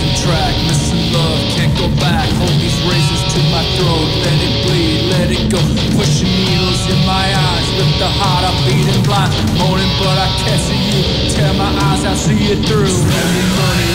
Missing track, missing love, can't go back. Hold these razors to my throat, let it bleed, let it go. Pushing needles in my eyes, with the heart I'm beating blind. Moaning, but I can't see you. Tear my eyes I see it through. Spending money,